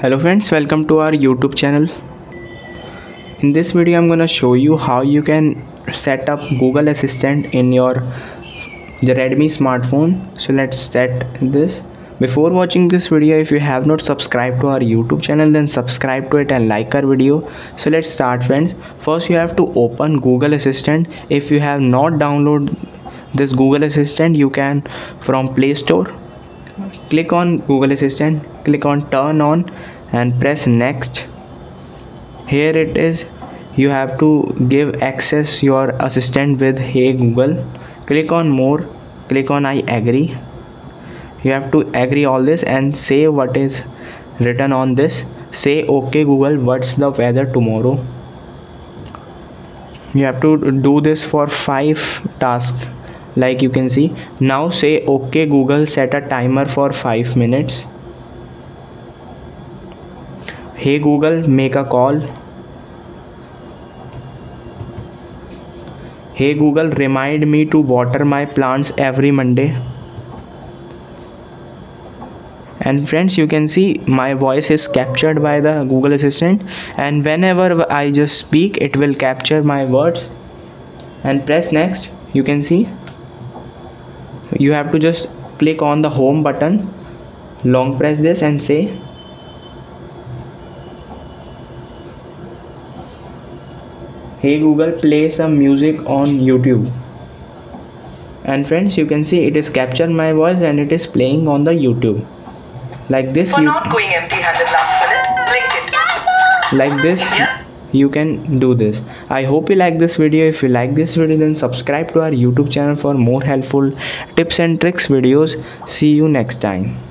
hello friends welcome to our youtube channel. In this video i'm gonna show you how you can set up google assistant in your redmi smartphone. So let's set this. Before watching this video if you have not subscribed to our youtube channel then subscribe to it and like our video. So let's start friends. First you have to open google assistant. If you have not downloaded this google assistant you can from play store click on google assistant click on turn on and press next. Here it is. You have to give access your assistant with hey google. Click on more. Click on i agree. You have to agree all this and say what is written on this. Say okay google what's the weather tomorrow? You have to do this for five tasks like you can see now say okay google set a timer for 5 minutes. Hey google make a call. Hey google remind me to water my plants every monday. And friends you can see my voice is captured by the google assistant. And whenever i just speak it will capture my words. And press next. You can see you have to just click on the home button long press this and say hey google play some music on youtube and friends you can see it is captured my voice and it is playing on the youtube like this For you not going empty handed last minute, it. like this Yeah. You can do this. I hope you like this video. If you like this video then subscribe to our youtube channel for more helpful tips and tricks videos. See you next time